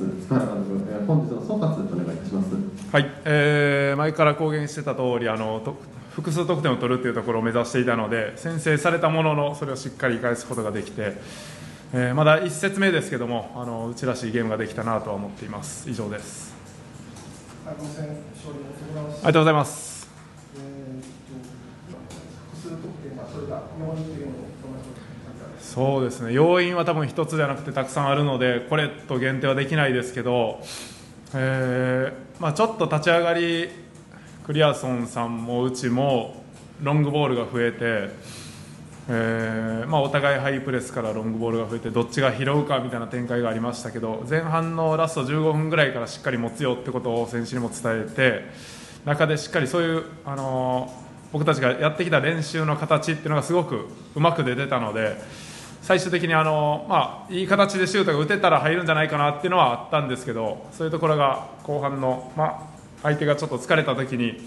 塚原監督、えー、本日の総括お願いいたします。はい、えー、前から公言してた通りあのと複数得点を取るというところを目指していたので先制されたもののそれをしっかり返すことができて、えー、まだ1節目ですけどもあのうちらしいゲームができたなとは思っています。以上です。ありがとうございます、そうですね。要因は多分一つじゃなくてたくさんあるのでこれと限定はできないですけど、えーまあ、ちょっと立ち上がりクリアソンさんもうちもロングボールが増えて、えーまあ、お互いハイプレスからロングボールが増えてどっちが拾うかみたいな展開がありましたけど前半のラスト15分ぐらいからしっかり持つよってことを選手にも伝えて中でしっかりそういう、あの僕たちがやってきた練習の形っていうのがすごくうまく出てたので最終的に、あのまあ、いい形でシュートが打てたら入るんじゃないかなっていうのはあったんですけどそういうところが後半の、まあ、相手がちょっと疲れた時に、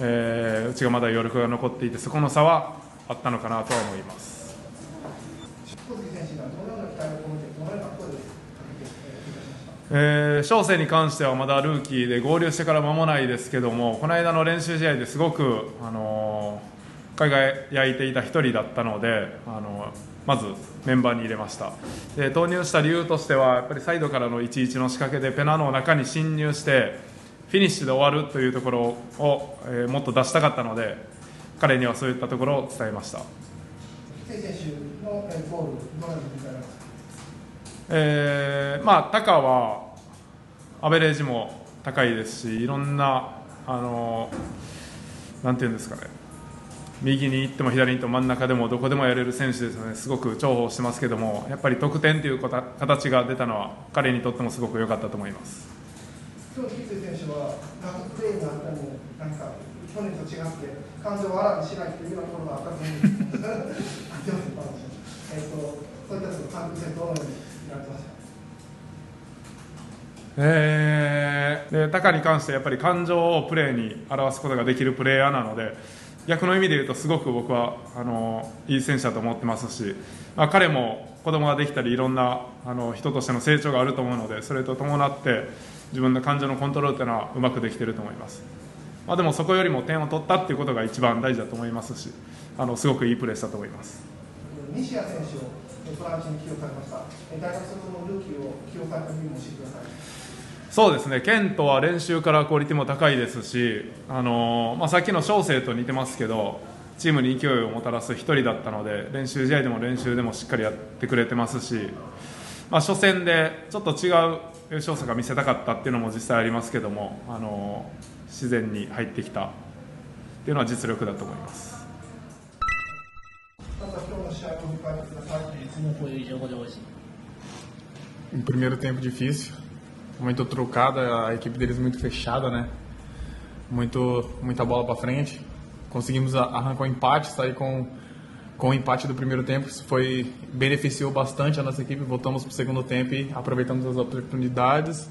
えー、うちがまだ余力が残っていてそこの差はあったのかなとは思います。えー、小生に関してはまだルーキーで合流してから間もないですけどもこの間の練習試合ですごく、あのー、輝いていた1人だったので、あの、まずメンバーに入れましたで投入した理由としてはやっぱりサイドからの1-1の仕掛けでペナの中に侵入してフィニッシュで終わるというところを、えー、もっと出したかったので彼にはそういったところを伝えました。えー、まあ、タカはアベレージも高いですしいろんなあのなんていうんですかね右に行っても左に行っても真ん中でもどこでもやれる選手ですので、すごく重宝してますけどもやっぱり得点という形が出たのは彼にとってもすごく良かったと思います。今日、三井選手は、なんかプレーがあったりも、なんか去年と違って、感情をあらわにしないというようなところがあったと思うんですけど、えっと、そういったところ、監督戦、どのようにやってました。えー、でタカに関してやっぱり感情をプレーに表すことができるプレーヤーなので逆の意味で言うとすごく僕はあのいい選手だと思ってますし、まあ、彼も子供ができたりいろんなあの人としての成長があると思うのでそれと伴って自分の感情のコントロールというのはうまくできていると思います、まあ、でもそこよりも点を取ったということが一番大事だと思いますしあのすごくいいプレーしたと思います。西矢選手をトランチに起用されました。大学卒のルーキーを起用された理由も教えてください。そうですね、ケントは練習からクオリティも高いですし、あのまあ、さっきの小生と似てますけど、チームに勢いをもたらす1人だったので、練習試合でも練習でもしっかりやってくれてますし、まあ、初戦でちょっと違う優勝者が見せたかったっていうのも実際ありますけどもあの自然に入ってきたっていうのは実力だと思います。Um primeiro tempo difícil, muito trucada, a equipe deles muito fechada, né? Muito, muita bola para frente. Conseguimos arrancar um empate, sair com com o empate do primeiro tempo, isso foi beneficiou bastante a nossa equipe. Voltamos para o segundo tempo e aproveitamos as oportunidades,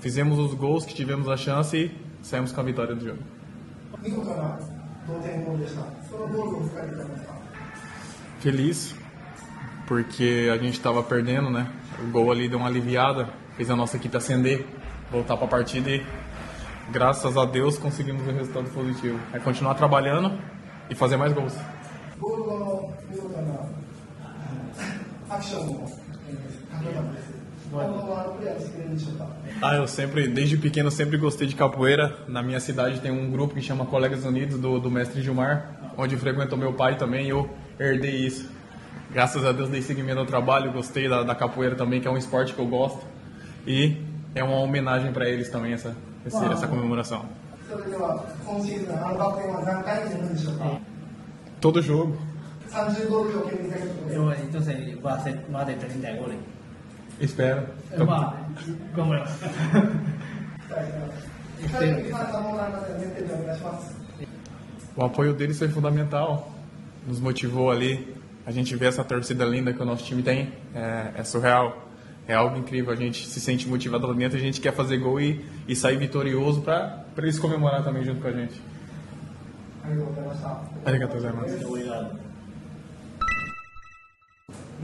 fizemos os gols que tivemos a chance e saímos com a vitória do jogo. Feliz, porque a gente estava perdendo, né? O gol ali deu uma aliviada, fez a nossa equipe acender, voltar para a partida e, graças a Deus, conseguimos um resultado positivo. É continuar trabalhando e fazer mais gols. Gol ah, eu sempre, desde pequeno, sempre gostei de capoeira. Na minha cidade tem um grupo que chama Colegas Unidos, do, do mestre Gilmar, onde frequentou meu pai também e eu herdei isso. Graças a Deus dei seguimento ao trabalho, gostei da, da capoeira também, que é um esporte que eu gosto. E é uma homenagem para eles também, essa, esse, essa comemoração. Todo jogo. Entonces va a ser más de 30 goles. Espero. ¿cómo no? O apoio deles foi fundamental, nos motivou ali. A gente vê essa torcida linda que o nosso time tem, é, é surreal, é algo incrível. A gente se sente motivado lá dentro, a gente quer fazer gol e, e sair vitorioso para eles comemorar também junto com a gente. ありがとうございます。見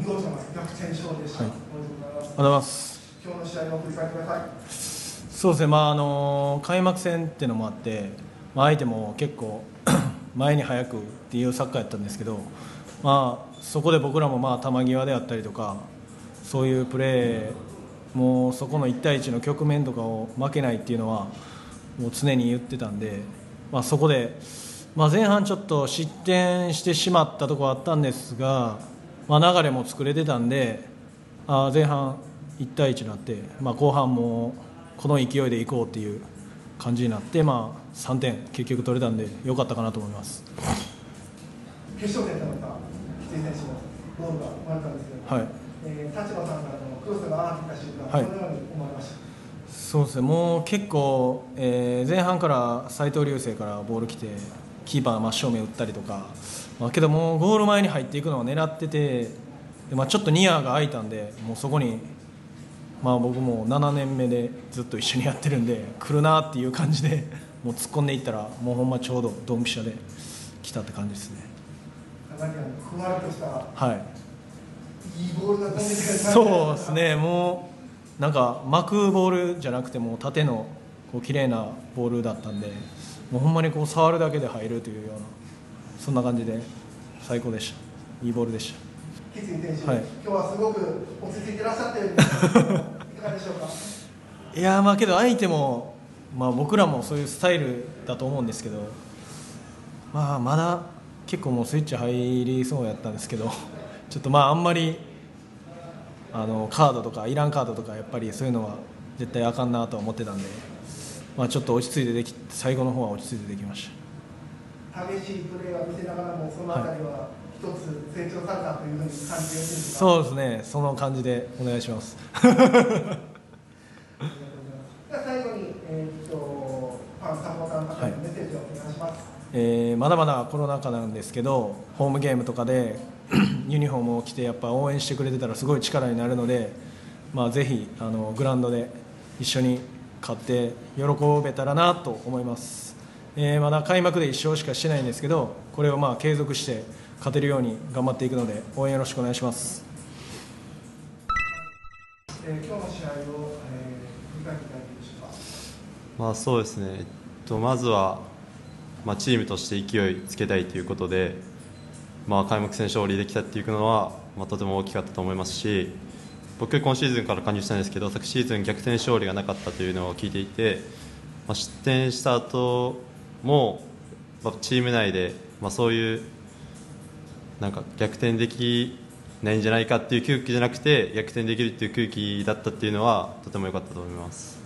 事な逆転勝利でした。はい、ありがとうございます。今日の試合を振り返ってください。そうですね、まああの開幕戦っていうのもあって、まあ、相手も結構 前に速くっていうサッカーやったんですけど、まあ、そこで僕らもまあ球際であったりとかそういうプレーもうそこの1対1の局面とかを負けないっていうのはもう常に言ってたんで、まあ、そこで、まあ、前半ちょっと失点してしまったところはあったんですが、まあ、流れも作れてたんであー前半1対1になって、まあ、後半もこの勢いでいこうっていう感じになって、まあ、3点結局取れたんで良かったかなと思います。決勝点となった吉井選手のゴールが生まれたんですけど、はいえー、立場さんからのクロスが上がってきた瞬間、はい。どのように思われました。そうですね。もう結構、えー前半から斉藤流星からボール来てキーパー真正面打ったりとか、まあ、けどもうゴール前に入っていくのを狙っててで、まあ、ちょっとニアが空いたんでもうそこに、まあ、僕も7年目でずっと一緒にやってるんで来るなっていう感じでもう突っ込んでいったらもうほんまちょうどドンピシャで来たって感じですね。はいいいボールが飛んできてそうですね、もうなんか巻くボールじゃなくてもう縦のこう綺麗なボールだったんで、もうほんまにこう触るだけで入るというようなそんな感じで最高でした。いいボールでした。吉井選手、はい今日はすごく落ち着いていらっしゃってるいかがでしょうか？いやーまあけど相手もまあ僕らもそういうスタイルだと思うんですけど、まあまだ結構もうスイッチ入りそうやったんですけど、ちょっとまああんまりあのカードとかイランカードとかやっぱりそういうのは絶対あかんなとは思ってたんで、まあちょっと落ち着いてでき最後の方は落ち着いてできました。激しいプレーは見せながらもそのあたりは一つ成長されたというふうに感じてよろしいですか？そうですね、その感じでお願いします。ありがとうございますでは最後に、えーっとファンサポーターの方にメッセージをお願いします、えーまだまだコロナ禍なんですけどホームゲームとかで ユニフォームを着てやっぱ応援してくれてたらすごい力になるので、まあ、ぜひあのグラウンドで一緒に勝って喜べたらなと思います、えーまだ開幕で1勝しかしてないんですけどこれをまあ継続して勝てるように頑張っていくので応援よろしくお願いします。えー今日の試合を、えー、振り返っていただけるでしょうか？まあそうですね、えっと、まずは、まあ、チームとして勢いつけたいということで、まあ、開幕戦勝利できたっていうのは、まあ、とても大きかったと思いますし僕、今シーズンから加入したんですけど昨シーズン逆転勝利がなかったというのを聞いていて、まあ、失点した後も、まあ、チーム内で、まあ、そういうなんか逆転できないんじゃないかっていう空気じゃなくて逆転できるっていう空気だったっていうのはとても良かったと思います。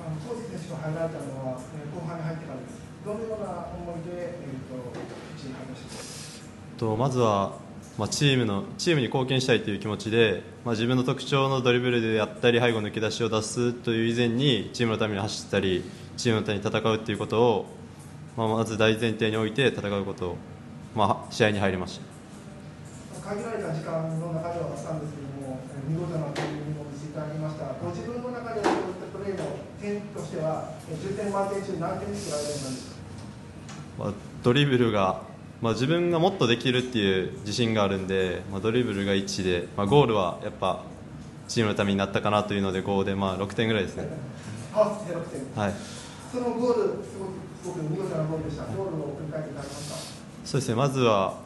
あのコーチ選手が入られたのは、後半に入ってからですどのような思いで、えー、ととまずは、まあ、チームのチームに貢献したいという気持ちで、まあ、自分の特徴のドリブルでやったり背後抜け出しを出すという以前にチームのために走ったりチームのために戦うということを、まあ、まず大前提において戦うことを、まあ、試合に入りました。限られた時間の中ではあったんですけども、えー見事なプレーにも見せていただきました。ご自分の中でそういったプレーの点としては、えー10点満点中何点につけられるんですか？まあ、ドリブルが、まあ、自分がもっとできるっていう自信があるんで、まあ、ドリブルが1で、まあ、ゴールはやっぱチームのためになったかなというので5で、まあ、6点ぐらいですね、合わせて6点。はい、そのゴールすごく見事なゴールでした。ゴールを振り返っていただけますかそうですね。まずは、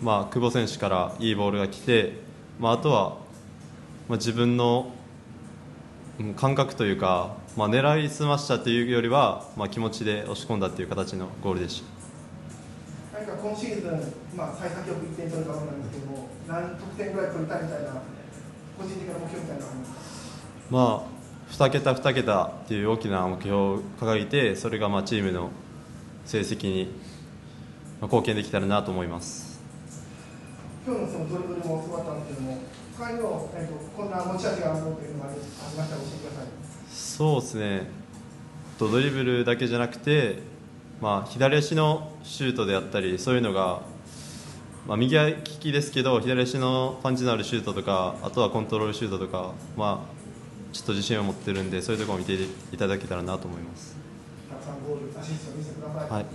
まあ、久保選手からいいボールが来て、まあ、あとは、まあ、自分のうん感覚というか、まあ、狙い澄ましたというよりは、まあ、気持ちで押し込んだという形のゴールでした。何か今シーズン、まあ、幸先よく1点取れたわけなんですけども何得点ぐらい取りたいみたいな個人的な目標みたいなのがありますか？まあ、2桁、2桁っていう大きな目標を掲げてそれがまあチームの成績にまあ貢献できたらなと思います。今日のそのドリブルもすごかったんですけども他にも、えー、とこんな持ち味があるのというのがありましたら教えてください。そうですね。とドリブルだけじゃなくて、まあ、左足のシュートであったりそういうのが、まあ、右利きですけど左足のパンチのあるシュートとかあとはコントロールシュートとか、まあ、ちょっと自信を持ってるんでそういうところを見ていただけたらなと思います。たくさんゴールアシストを見せてください、はい。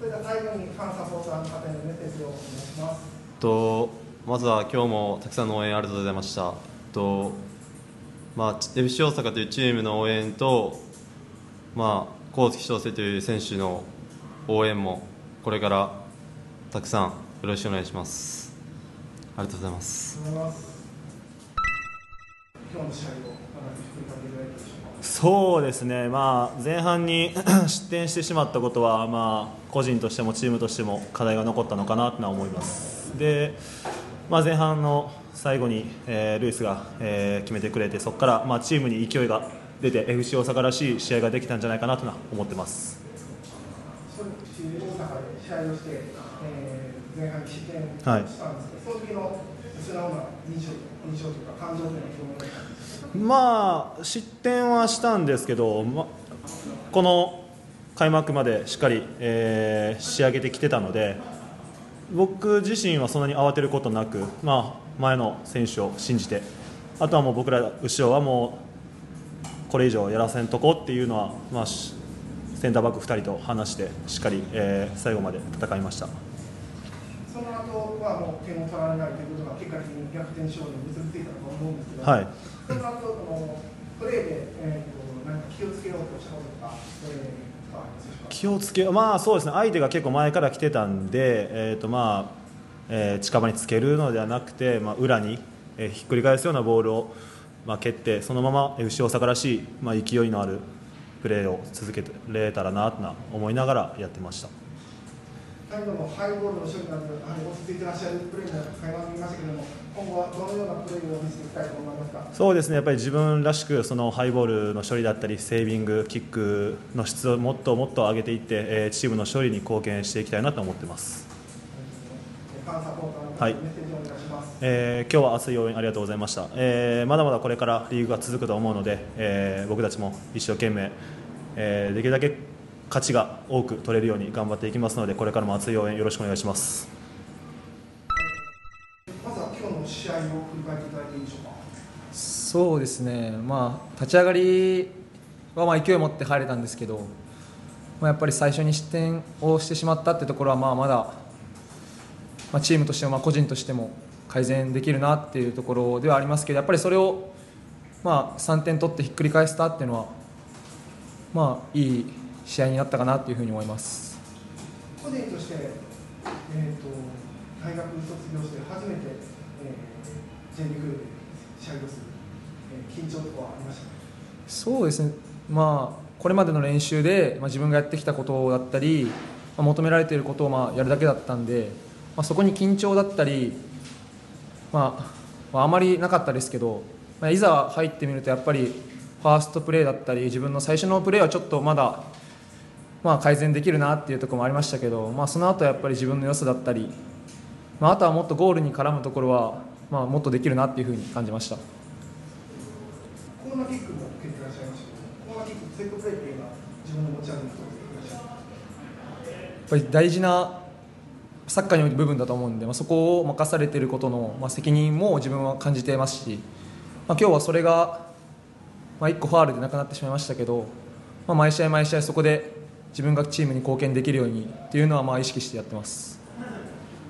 それでは最後にファンサポーターの方へのメッセージをお願い。しますとまずは今日もたくさんの応援ありがとうございました。とまあ、FC 大阪というチームの応援と、まあ、神月翔成という選手の応援もこれからたくさんよろしくお願いします。ありがとうございます。今日の試合をそうですね、まあ、前半に 失点してしまったことは、まあ、個人としてもチームとしても課題が残ったのかなとは思います。でまあ、前半の最後に、えールイスが、えー決めてくれてそこから、まあ、チームに勢いが出て FC 大阪らしい試合ができたんじゃないかなとは思ってます。それ大阪で試合をして、えー前半に失点したはいまあ、失点はしたんですけど、ま、この開幕までしっかり、えー仕上げてきてたので僕自身はそんなに慌てることなく、まあ、前の選手を信じてあとはもう僕ら後ろはもうこれ以上やらせんとこっていうのは、まあ、しセンターバック2人と話してしっかり、えー最後まで戦いました。その後はもう点を取られないということが結果的に逆転勝利に結びついたと思うんですけど、はいその後このプレーで、えー、となんか気をつけようとしたこととか、えー、気をつけまあそうですね相手が結構前から来てたんで、えーとまあえー近場につけるのではなくて、まあ、裏に、えーひっくり返すようなボールを、まあ、蹴ってそのまま牛大阪らしい、まあ、勢いのあるプレーを続けられたらなと思いながらやってました。最後のハイボールの処理などで、あの落ち着いてらっしゃるプレーに開幕見ましたけれども、今後はどのようなプレーを見せていきたいと思いますか？そうですねやっぱり自分らしくそのハイボールの処理だったりセービング、キックの質をもっともっと上げていって、えーチームの勝利に貢献していきたいなと思ってます。はい。えー今日は熱い応援ありがとうございました、えーまだまだこれからリーグが続くと思うので、えー僕たちも一生懸命、えーできるだけ勝ちが多く取れるように頑張っていきますのでこれからも熱い応援よろしくお願いしますまずは今日の試合を振り返っていただいていいでしょうか。そうですね、まあ、立ち上がりはまあ勢いを持って入れたんですけど、まあ、やっぱり最初に失点をしてしまったってところはまあまだ、まあ、チームとしてもまあ個人としても改善できるなっていうところではありますけどやっぱりそれをまあ3点取ってひっくり返したっていうのは、まあ、いい試合になったかなというふうに思います。個人として、えー、と大学卒業して初めて、えー、J リーグで試合をする、えー緊張とかはありましたか？そうですね、まあ、これまでの練習で、まあ、自分がやってきたことだったり、まあ、求められていることをまあやるだけだったんで、まあ、そこに緊張だったり、まあまあ、あまりなかったですけど、まあ、いざ入ってみるとやっぱりファーストプレーだったり自分の最初のプレーはちょっとまだ、まあ、改善できるなっていうところもありましたけど、まあ、その後はやっぱり自分の良さだったり、まあ、あとはもっとゴールに絡むところは、まあ、もっとできるなっていうふうに感じました。コーナーキックも蹴ってらっしゃいましたコーナーキック、セットプレーっていうのは自分の持ち味の一つでいらっしゃる。やっぱり大事なサッカーにおいて部分だと思うんで、まあ、そこを任されていることの、まあ、責任も自分は感じていますし、まあ、今日はそれが、まあ、1個ファールでなくなってしまいましたけど、まあ、毎試合毎試合そこで自分がチームに貢献できるようにっていうのはまあ意識してやってます。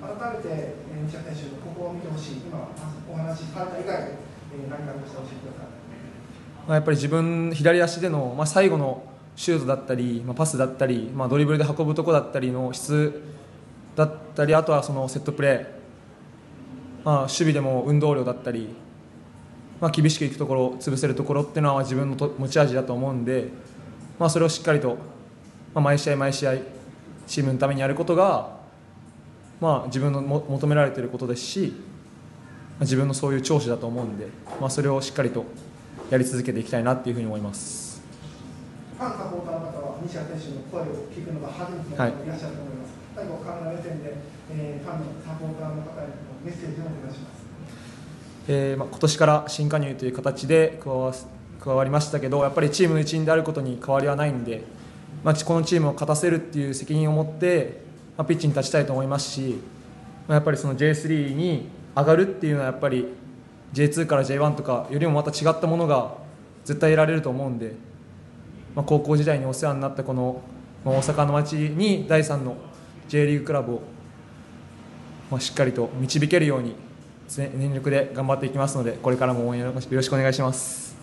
改めて、えー、西田選手、ここを見てほしい、今お話しされた以外で、えー、何かありましたら教えてください。まあ、やっぱり自分左足での、まあ、最後のシュートだったり、まあ、パスだったり、まあ、ドリブルで運ぶとこだったりの質だったりあとはそのセットプレー、まあ、守備でも運動量だったり、まあ、厳しくいくところ潰せるところっていうのは自分のと持ち味だと思うんで、まあ、それをしっかりと、まあ、毎試合毎試合チームのためにやることが、まあ、自分のも求められていることですし、まあ自分のそういう長所だと思うんで、まあ、それをしっかりとやり続けていきたいなっていうふうに思います。ファンサポーターの方は西田選手の声を聞くのが初めての方もいらっしゃると思います。最後、カメラ目線で、えー、ファンのサポーターの方へのメッセージをお願いします。えーまあ、今年から新加入という形で加わ加わりましたけどやっぱりチームの一員であることに変わりはないんで、まあ、このチームを勝たせるっていう責任を持って、まあ、ピッチに立ちたいと思いますし、まあ、やっぱりその J3 に上がるっていうのはやっぱり J2 から J1 とかよりもまた違ったものが絶対得られると思うんで、まあ、高校時代にお世話になったこの、まあ、大阪の街に第3の J リーグクラブを、まあ、しっかりと導けるように全力で頑張っていきますのでこれからも応援よろしくお願いします。